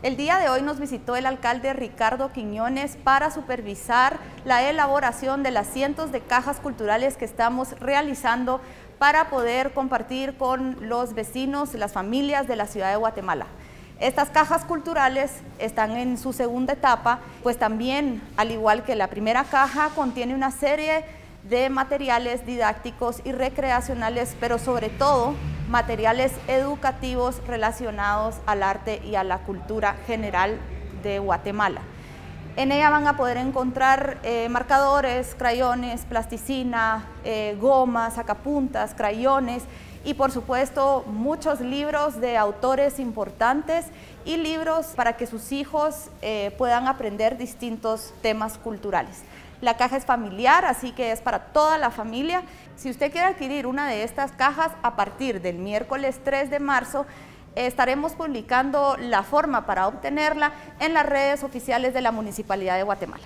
El día de hoy nos visitó el alcalde Ricardo Quiñones para supervisar la elaboración de las cientos de cajas culturales que estamos realizando para poder compartir con los vecinos, las familias de la ciudad de Guatemala. Estas cajas culturales están en su segunda etapa, pues también, al igual que la primera caja, contiene una serie de materiales didácticos y recreacionales, pero sobre todo materiales educativos relacionados al arte y a la cultura general de Guatemala. En ella van a poder encontrar eh, marcadores, crayones, plasticina, eh, gomas, sacapuntas, crayones y por supuesto muchos libros de autores importantes y libros para que sus hijos eh, puedan aprender distintos temas culturales. La caja es familiar, así que es para toda la familia. Si usted quiere adquirir una de estas cajas a partir del miércoles 3 de marzo, estaremos publicando la forma para obtenerla en las redes oficiales de la Municipalidad de Guatemala.